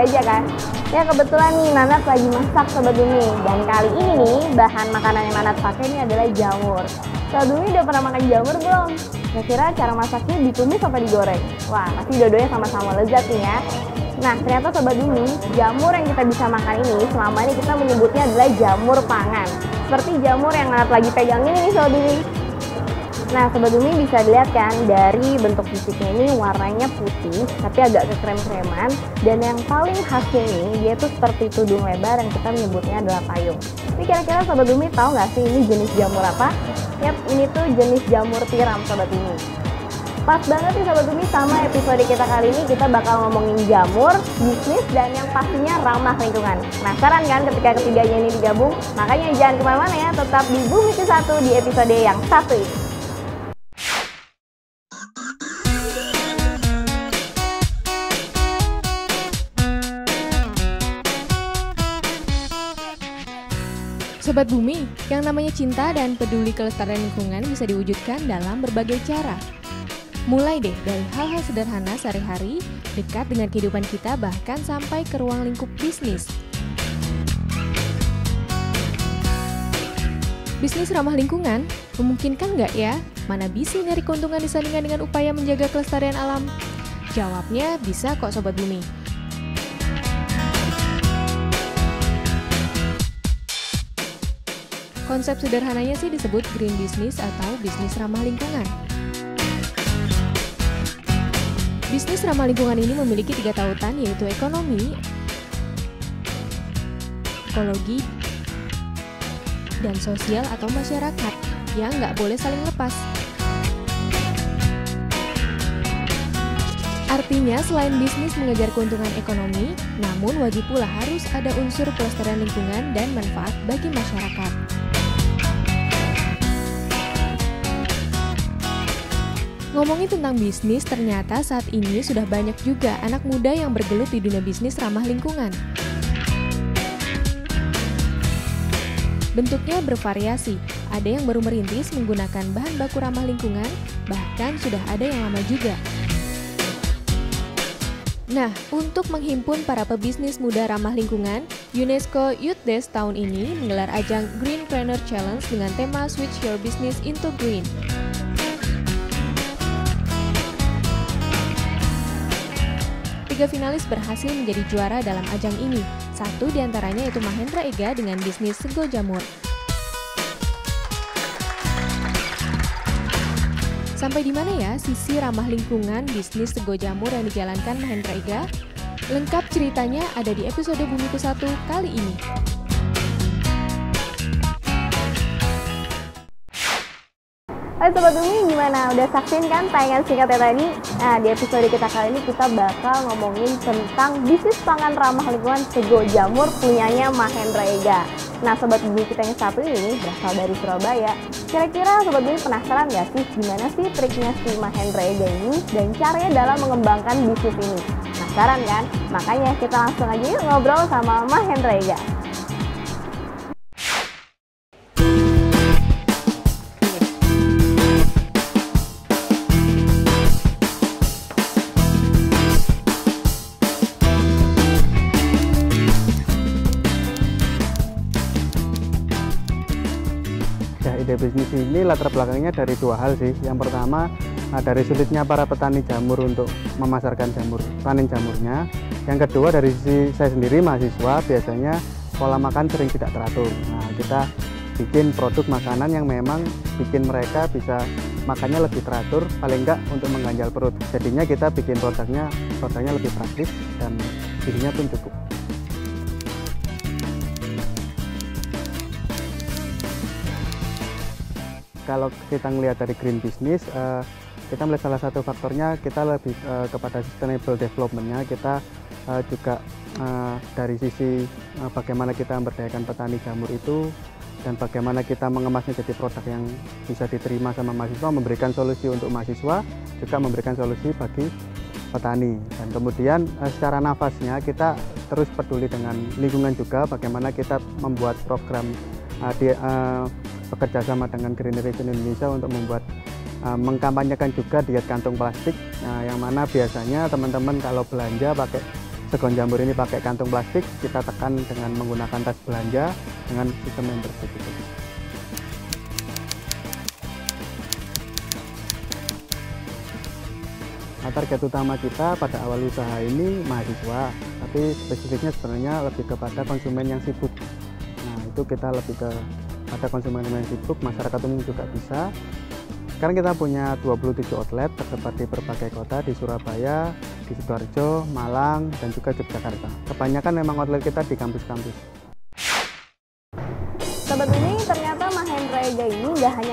aja kan? Ya kebetulan nih Nanat lagi masak Sobat Bumi Dan kali ini nih bahan makanan yang Nanat pakai ini adalah jamur Sobat Bumi udah pernah makan jamur belum? Kira-kira cara masaknya ditumis apa digoreng? Wah pasti dua-duanya sama-sama lezat nih ya Nah ternyata Sobat Bumi, jamur yang kita bisa makan ini selama ini kita menyebutnya adalah jamur pangan Seperti jamur yang Nanat lagi pegang ini nih Sobat Bumi Nah, Sobat Bumi bisa dilihat kan dari bentuk fisiknya ini warnanya putih tapi agak kekrem-kreman dan yang paling khasnya ini dia tuh seperti tudung lebar yang kita menyebutnya adalah payung. Ini kira-kira Sobat Bumi tahu nggak sih ini jenis jamur apa? Yap, ini tuh jenis jamur tiram Sobat Bumi. Pas banget nih Sobat Bumi sama episode kita kali ini kita bakal ngomongin jamur, bisnis, dan yang pastinya ramah lingkungan. Penasaran kan ketika ketiganya ini digabung? Makanya jangan ke mana-mana ya, tetap di Bumi ke satu di episode yang satu ini. Sobat Bumi, yang namanya cinta dan peduli kelestarian lingkungan bisa diwujudkan dalam berbagai cara. Mulai deh dari hal-hal sederhana sehari-hari, dekat dengan kehidupan kita bahkan sampai ke ruang lingkup bisnis. Bisnis ramah lingkungan, memungkinkan nggak ya? Mana bisa nyari keuntungan disandingkan dengan upaya menjaga kelestarian alam? Jawabnya bisa kok Sobat Bumi. Konsep sederhananya sih disebut green business atau bisnis ramah lingkungan. Bisnis ramah lingkungan ini memiliki tiga tautan yaitu ekonomi, ekologi, dan sosial atau masyarakat yang nggak boleh saling lepas. Artinya, selain bisnis mengejar keuntungan ekonomi, namun wajib pula harus ada unsur pelestarian lingkungan dan manfaat bagi masyarakat. Ngomongin tentang bisnis, ternyata saat ini sudah banyak juga anak muda yang bergelut di dunia bisnis ramah lingkungan. Bentuknya bervariasi, ada yang baru merintis menggunakan bahan baku ramah lingkungan, bahkan sudah ada yang lama juga. Nah, untuk menghimpun para pebisnis muda ramah lingkungan, UNESCO Youth Days tahun ini menggelar ajang Greenpreneur Challenge dengan tema Switch Your Business into Green. Tiga finalis berhasil menjadi juara dalam ajang ini. Satu di antaranya yaitu Mahendra Ega dengan bisnis Sego Jamur. Sampai di mana ya sisi ramah lingkungan bisnis Sego Jamur yang dijalankan Mahendra Ega? Lengkap ceritanya ada di episode Bumi ke satu kali ini. Hai Sobat Bumi, gimana? Udah saksiin kan tayangan singkatnya tadi? Nah, di episode kita kali ini kita bakal ngomongin tentang bisnis pangan ramah lingkungan Sego Jamur punyanya Mahendra Ega. Nah, Sobat Bumi kita yang satu ini berasal dari Surabaya. Kira-kira Sobat Bumi penasaran gak sih gimana sih triknya si Mahendra Ega ini dan caranya dalam mengembangkan bisnis ini? Penasaran kan? Makanya kita langsung aja ngobrol sama Mahendra Ega. Ide bisnis ini latar belakangnya dari dua hal sih. Yang pertama nah dari sulitnya para petani jamur untuk memasarkan jamur panen jamurnya. Yang kedua dari sisi saya sendiri mahasiswa biasanya pola makan sering tidak teratur. Nah kita bikin produk makanan yang memang bikin mereka bisa makannya lebih teratur paling enggak untuk mengganjal perut jadinya kita bikin produknya produknya lebih praktis dan gizinya pun cukup kalau kita melihat dari green business uh, kita melihat salah satu faktornya kita lebih uh, kepada sustainable developmentnya. Kita uh, juga uh, dari sisi uh, bagaimana kita memberdayakan petani jamur itu dan bagaimana kita mengemasnya jadi produk yang bisa diterima sama mahasiswa memberikan solusi untuk mahasiswa juga memberikan solusi bagi petani. Dan kemudian secara nafasnya kita terus peduli dengan lingkungan juga bagaimana kita membuat program uh, di, uh, bekerja sama dengan Green Region Indonesia untuk membuat uh, mengkampanyekan juga diet kantong plastik uh, yang mana biasanya teman-teman kalau belanja pakai segon jamur ini pakai kantung plastik, kita tekan dengan menggunakan tas belanja dengan sistem membership itu. Nah, target utama kita pada awal usaha ini mahasiswa, tapi spesifiknya sebenarnya lebih kepada konsumen yang sibuk. Nah, itu kita lebih ke pada konsumen yang sibuk, masyarakat umum juga bisa. Sekarang kita punya 27 outlet tersebar di berbagai kota di Surabaya, di Sidoarjo, Malang, dan juga Yogyakarta. Kebanyakan memang outlet kita di kampus-kampus. Sobat ini ternyata Mahendra Ega ini nggak hanya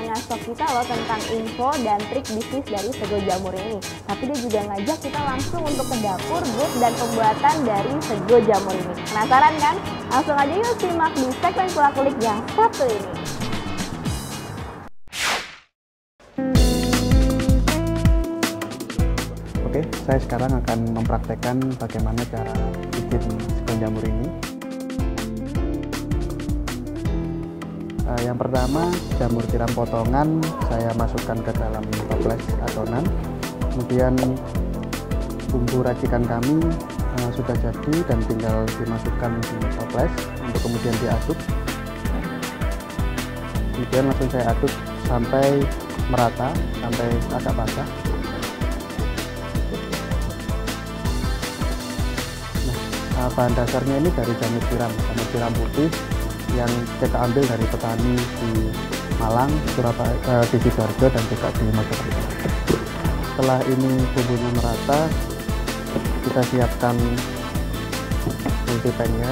kita loh tentang info dan trik bisnis dari sego jamur ini, tapi dia juga ngajak kita langsung untuk ke dapur, booth, dan pembuatan dari sego jamur ini. Penasaran kan? Langsung aja yuk simak di segmen kulik yang satu ini. Oke, saya sekarang akan mempraktekkan bagaimana cara bikin segon jamur ini. Uh, yang pertama, jamur tiram potongan saya masukkan ke dalam toples adonan. Kemudian bumbu racikan kami uh, sudah jadi dan tinggal dimasukkan di toples untuk kemudian diaduk. Kemudian langsung saya aduk sampai merata, sampai agak basah. uh, bahan dasarnya ini dari jamur tiram jamur tiram putih yang kita ambil dari petani di Malang, Surabaya, uh, di Sidoarjo dan juga di Mojokerto. Setelah ini bumbunya merata, kita siapkan multipannya.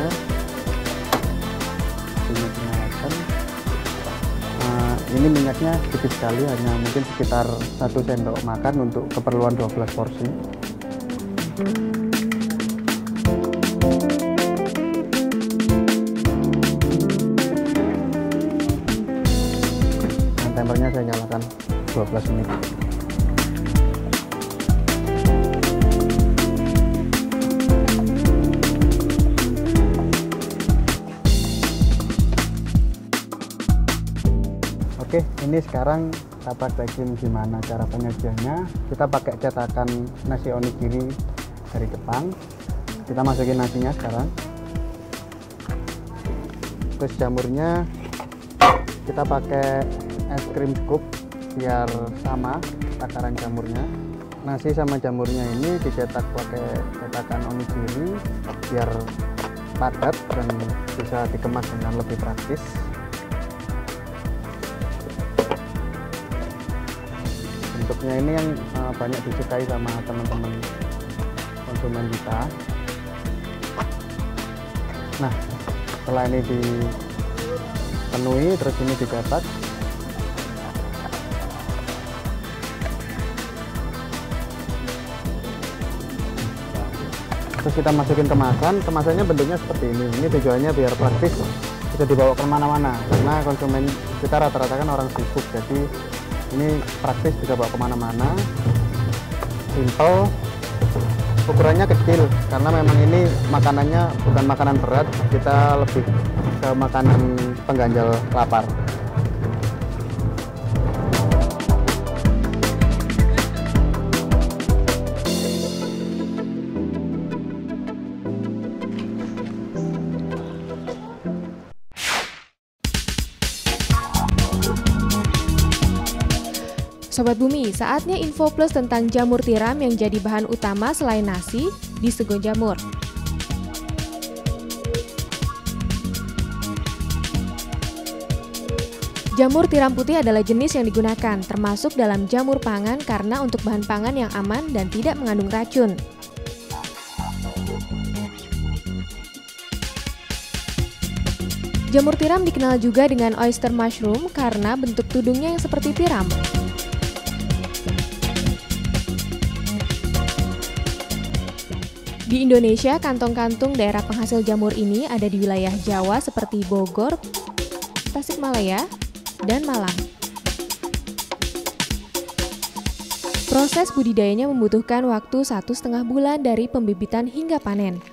Minyak dinyalakan. Uh, ini minyaknya sedikit sekali, hanya mungkin sekitar satu sendok makan untuk keperluan 12 porsi. 12 menit Oke, ini sekarang kita praktekin gimana cara penyajiannya. Kita pakai cetakan nasi onigiri dari Jepang. Kita masukin nasinya sekarang. Terus jamurnya kita pakai es krim scoop biar sama takaran jamurnya. Nasi sama jamurnya ini dicetak pakai cetakan onigiri biar padat dan bisa dikemas dengan lebih praktis. Bentuknya ini yang uh, banyak disukai sama teman-teman konsumen kita. Nah setelah ini dipenuhi terus ini dicetak terus kita masukin kemasan kemasannya bentuknya seperti ini. Ini tujuannya biar praktis bisa dibawa ke mana-mana. Karena konsumen kita rata-rata kan orang sibuk jadi ini praktis bisa bawa ke mana-mana. Simple. Ukurannya kecil karena memang ini makanannya bukan makanan berat kita lebih ke makanan pengganjal lapar Sobat Bumi, saatnya info plus tentang jamur tiram yang jadi bahan utama selain nasi di Segon Jamur. Jamur tiram putih adalah jenis yang digunakan, termasuk dalam jamur pangan karena untuk bahan pangan yang aman dan tidak mengandung racun. Jamur tiram dikenal juga dengan oyster mushroom karena bentuk tudungnya yang seperti tiram. Di Indonesia, kantong-kantong daerah penghasil jamur ini ada di wilayah Jawa seperti Bogor, Tasikmalaya, dan Malang. Proses budidayanya membutuhkan waktu satu setengah bulan dari pembibitan hingga panen.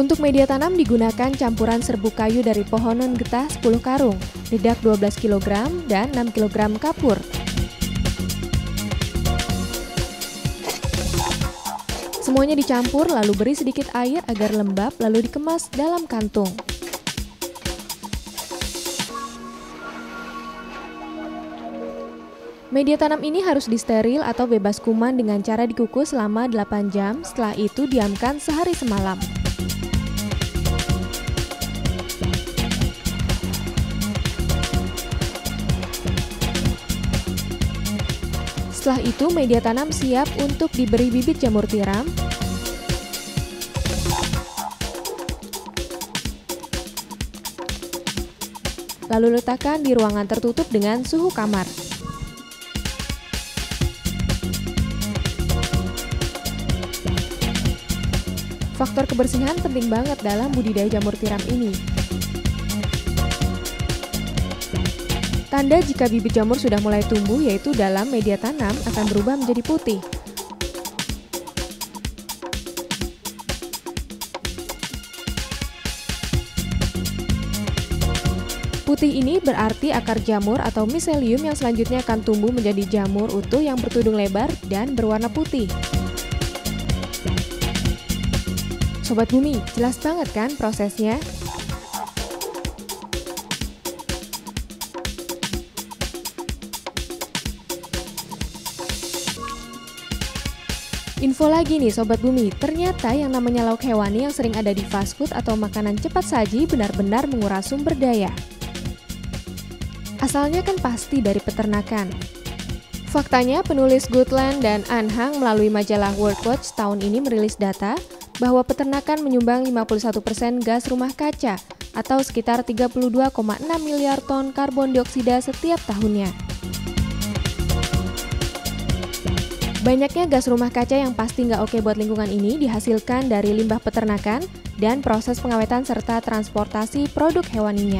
Untuk media tanam digunakan campuran serbuk kayu dari pohon non getah 10 karung, dedak 12 kg, dan 6 kg kapur. Semuanya dicampur lalu beri sedikit air agar lembab lalu dikemas dalam kantung. Media tanam ini harus disteril atau bebas kuman dengan cara dikukus selama 8 jam, setelah itu diamkan sehari semalam. Setelah itu media tanam siap untuk diberi bibit jamur tiram, lalu letakkan di ruangan tertutup dengan suhu kamar. Faktor kebersihan penting banget dalam budidaya jamur tiram ini. Tanda jika bibit jamur sudah mulai tumbuh yaitu dalam media tanam akan berubah menjadi putih. Putih ini berarti akar jamur atau miselium yang selanjutnya akan tumbuh menjadi jamur utuh yang bertudung lebar dan berwarna putih. Sobat Bumi, jelas banget kan prosesnya? Info lagi nih Sobat Bumi, ternyata yang namanya lauk hewani yang sering ada di fast food atau makanan cepat saji benar-benar menguras sumber daya. Asalnya kan pasti dari peternakan. Faktanya, penulis Goodland dan Anhang melalui majalah World Watch tahun ini merilis data bahwa peternakan menyumbang 51% gas rumah kaca atau sekitar 32,6 miliar ton karbon dioksida setiap tahunnya. Banyaknya gas rumah kaca yang pasti nggak oke buat lingkungan ini dihasilkan dari limbah peternakan dan proses pengawetan serta transportasi produk hewaninya.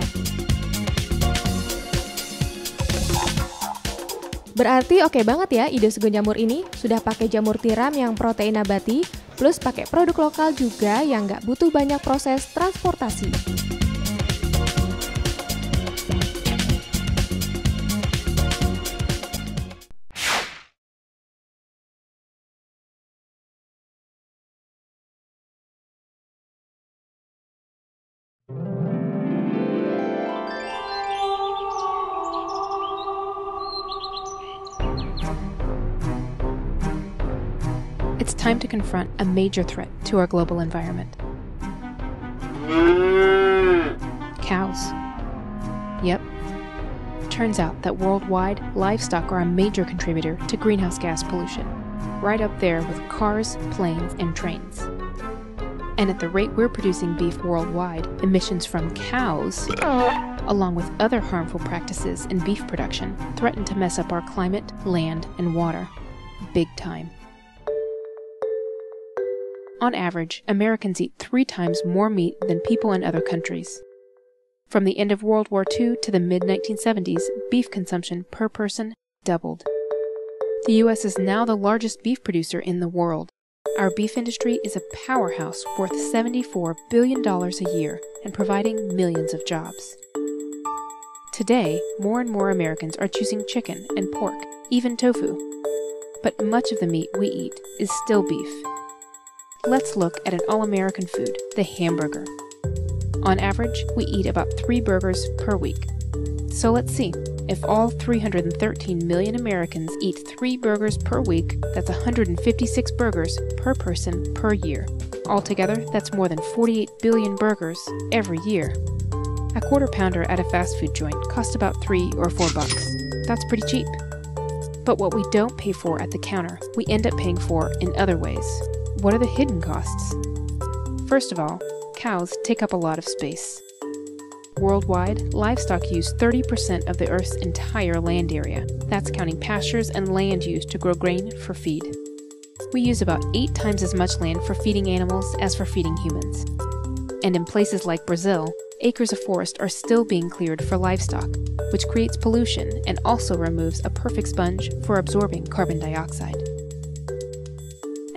Berarti oke banget ya ide segon jamur ini, sudah pakai jamur tiram yang protein nabati, plus pakai produk lokal juga yang nggak butuh banyak proses transportasi. Time to confront a major threat to our global environment. Cows. Yep. Turns out that worldwide, livestock are a major contributor to greenhouse gas pollution, right up there with cars, planes, and trains. And at the rate we're producing beef worldwide, emissions from cows, along with other harmful practices in beef production, threaten to mess up our climate, land, and water. Big time. On average, Americans eat three times more meat than people in other countries. From the end of World War II to the mid 1970s, beef consumption per person doubled. The U.S. is now the largest beef producer in the world. Our beef industry is a powerhouse worth $74 billion a year and providing millions of jobs. Today, more and more Americans are choosing chicken and pork, even tofu. But much of the meat we eat is still beef. Let's look at an all American food, the hamburger. On average, we eat about three burgers per week. So let's see. If all 313 million Americans eat three burgers per week, that's 156 burgers per person per year. Altogether, that's more than 48 billion burgers every year. A quarter pounder at a fast food joint costs about three or four bucks. That's pretty cheap. But what we don't pay for at the counter, we end up paying for in other ways. What are the hidden costs? First of all, cows take up a lot of space. Worldwide, livestock use 30% of the Earth's entire land area. That's counting pastures and land used to grow grain for feed. We use about eight times as much land for feeding animals as for feeding humans. And in places like Brazil, acres of forest are still being cleared for livestock, which creates pollution and also removes a perfect sponge for absorbing carbon dioxide.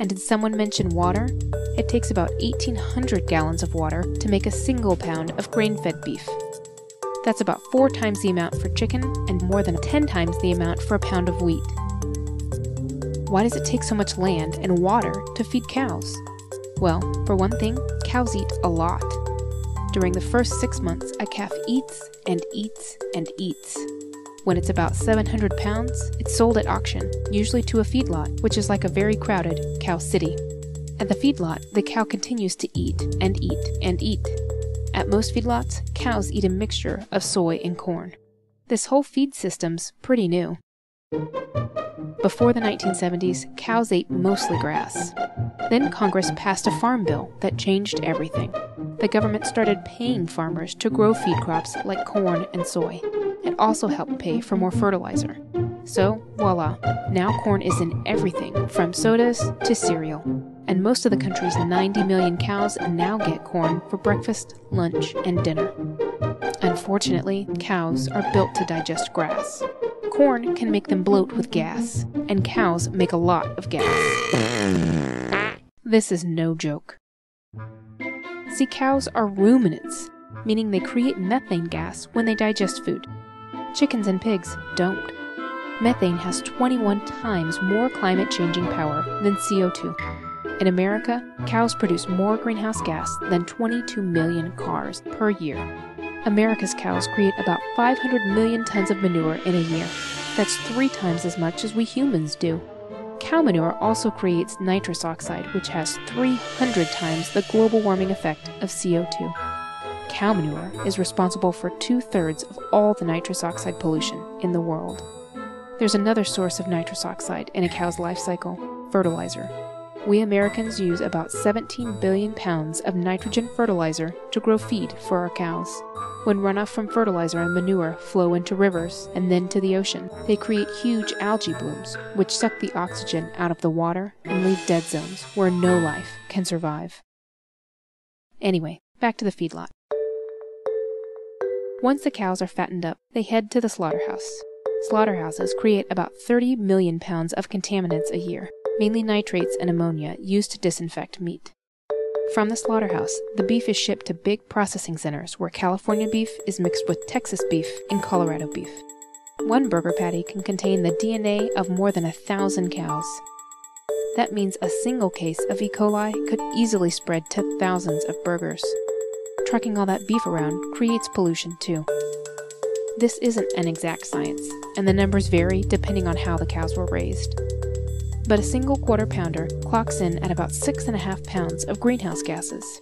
And did someone mention water? it takes about 1,800 gallons of water to make a single pound of grain fed beef. That's about four times the amount for chicken and more than 10 times the amount for a pound of wheat. Why does it take so much land and water to feed cows? Well, for one thing, cows eat a lot. During the first six months, a calf eats and eats and eats. When it's about 700 pounds, it's sold at auction, usually to a feedlot, which is like a very crowded cow city. At the feedlot, the cow continues to eat and eat and eat. At most feedlots, cows eat a mixture of soy and corn. This whole feed system's pretty new. Before the 1970s, cows ate mostly grass. Then Congress passed a farm bill that changed everything. The government started paying farmers to grow feed crops like corn and soy. It also helped pay for more fertilizer. So, voila, now corn is in everything from sodas to cereal. And most of the country's 90 million cows now get corn for breakfast, lunch, and dinner. Unfortunately, cows are built to digest grass. Corn can make them bloat with gas, and cows make a lot of gas. This is no joke. See, cows are ruminants, meaning they create methane gas when they digest food. Chickens and pigs don't. Methane has 21 times more climate changing power than CO2. In America, cows produce more greenhouse gas than 22 million cars per year. America's cows create about 500 million tons of manure in a year. That's three times as much as we humans do. Cow manure also creates nitrous oxide, which has 300 times the global warming effect of CO2. Cow manure is responsible for two thirds of all the nitrous oxide pollution in the world. There's another source of nitrous oxide in a cow's life cycle fertilizer. We Americans use about 17 billion pounds of nitrogen fertilizer to grow feed for our cows. When runoff from fertilizer and manure flow into rivers and then to the ocean, they create huge algae blooms, which suck the oxygen out of the water and leave dead zones where no life can survive. Anyway, back to the feedlot. Once the cows are fattened up, they head to the slaughterhouse. Slaughterhouses create about 30 million pounds of contaminants a year, mainly nitrates and ammonia used to disinfect meat. From the slaughterhouse, the beef is shipped to big processing centers where California beef is mixed with Texas beef and Colorado beef. One burger patty can contain the DNA of more than a thousand cows. That means a single case of E. coli could easily spread to thousands of burgers. Trucking all that beef around creates pollution too. This isn't an exact science, and the numbers vary depending on how the cows were raised but a single quarter pounder clocks in at about six and a half pounds of greenhouse gases.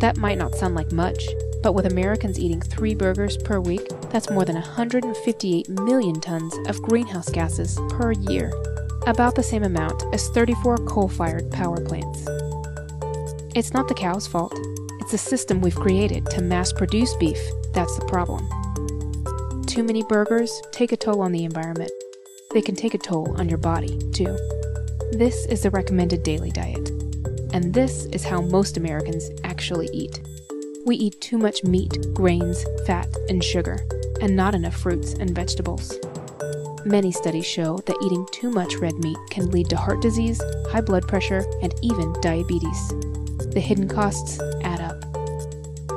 That might not sound like much, but with Americans eating three burgers per week, that's more than 158 million tons of greenhouse gases per year, about the same amount as 34 coal fired power plants. It's not the cow's fault, it's the system we've created to mass produce beef that's the problem. Too many burgers take a toll on the environment. They can take a toll on your body, too. This is the recommended daily diet. And this is how most Americans actually eat. We eat too much meat, grains, fat, and sugar, and not enough fruits and vegetables. Many studies show that eating too much red meat can lead to heart disease, high blood pressure, and even diabetes. The hidden costs.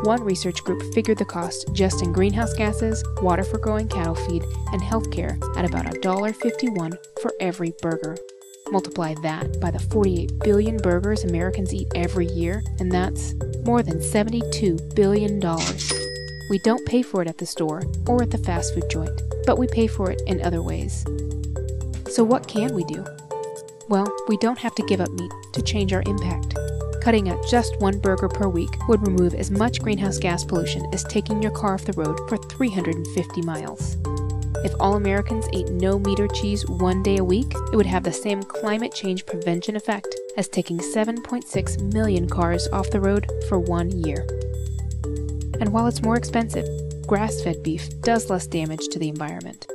One research group figured the cost just in greenhouse gases, water for growing cattle feed, and healthcare at about $1.51 for every burger. Multiply that by the 48 billion burgers Americans eat every year, and that's more than $72 billion. We don't pay for it at the store or at the fast food joint, but we pay for it in other ways. So, what can we do? Well, we don't have to give up meat to change our impact. Cutting out just one burger per week would remove as much greenhouse gas pollution as taking your car off the road for 350 miles. If all Americans ate no meat or cheese one day a week, it would have the same climate change prevention effect as taking 7.6 million cars off the road for one year. And while it's more expensive, grass fed beef does less damage to the environment.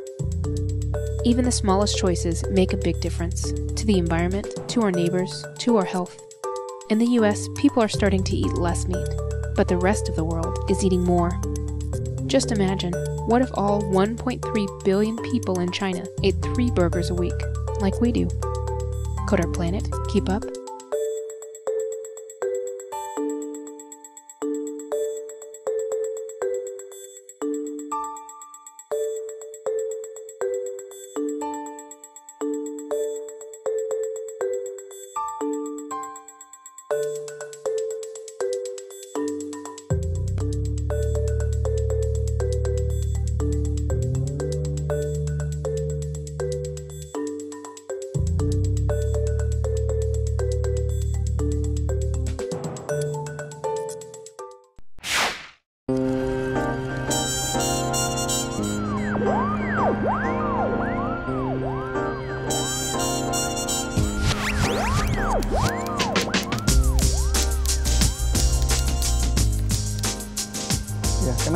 Even the smallest choices make a big difference to the environment, to our neighbors, to our health. In the US, people are starting to eat less meat, but the rest of the world is eating more. Just imagine what if all 1.3 billion people in China ate three burgers a week, like we do? Could our planet keep up?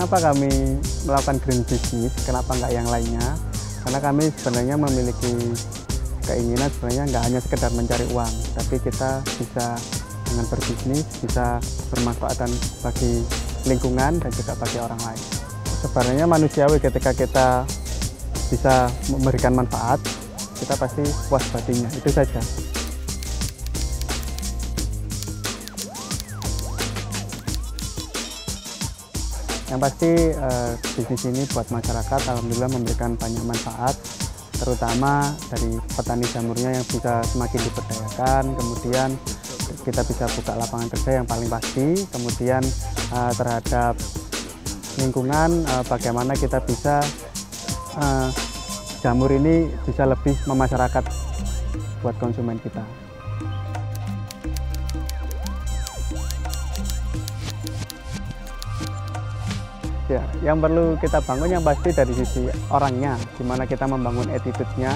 Kenapa kami melakukan green business? Kenapa nggak yang lainnya? Karena kami sebenarnya memiliki keinginan sebenarnya nggak hanya sekedar mencari uang, tapi kita bisa dengan berbisnis bisa bermanfaatan bagi lingkungan dan juga bagi orang lain. Sebenarnya manusiawi ketika kita bisa memberikan manfaat, kita pasti puas batinnya. Itu saja. Yang pasti eh, bisnis ini buat masyarakat alhamdulillah memberikan banyak manfaat terutama dari petani jamurnya yang bisa semakin diberdayakan kemudian kita bisa buka lapangan kerja yang paling pasti kemudian eh, terhadap lingkungan eh, bagaimana kita bisa eh, jamur ini bisa lebih memasyarakat buat konsumen kita. Ya, yang perlu kita bangun yang pasti dari sisi orangnya, gimana kita membangun attitude-nya,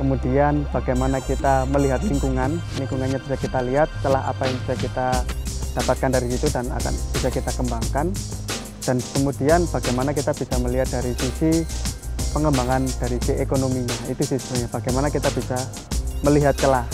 kemudian bagaimana kita melihat lingkungan, lingkungannya bisa kita lihat setelah apa yang bisa kita dapatkan dari situ dan akan bisa kita kembangkan, dan kemudian bagaimana kita bisa melihat dari sisi pengembangan dari si ekonominya, itu sih bagaimana kita bisa melihat celah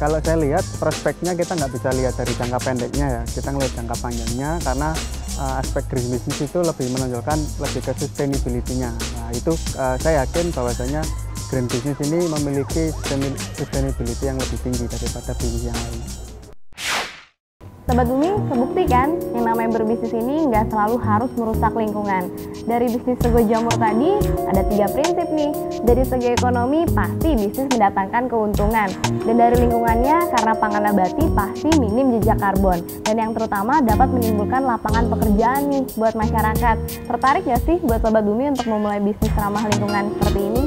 kalau saya lihat prospeknya kita nggak bisa lihat dari jangka pendeknya ya kita ngelihat jangka panjangnya karena uh, aspek green business itu lebih menonjolkan lebih ke sustainability-nya nah itu uh, saya yakin bahwasanya green business ini memiliki sustainability yang lebih tinggi daripada bisnis yang lain. Sobat Bumi, kebukti kan yang namanya berbisnis ini nggak selalu harus merusak lingkungan. Dari bisnis sego jamur tadi, ada tiga prinsip nih. Dari segi ekonomi, pasti bisnis mendatangkan keuntungan. Dan dari lingkungannya, karena pangan nabati pasti minim jejak karbon. Dan yang terutama dapat menimbulkan lapangan pekerjaan nih buat masyarakat. Tertarik nggak sih buat Sobat Bumi untuk memulai bisnis ramah lingkungan seperti ini?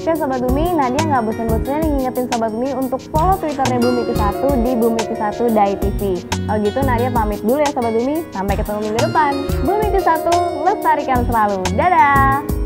Oke Sobat Bumi, Nadia nggak bosan-bosannya ngingetin Sobat Bumi untuk follow Twitternya Bumi ke satu di Bumi ke satu Dai TV. Kalau gitu Nadia pamit dulu ya Sobat Bumi, sampai ketemu minggu depan. Bumi ke satu, lestarikan selalu. Dadah!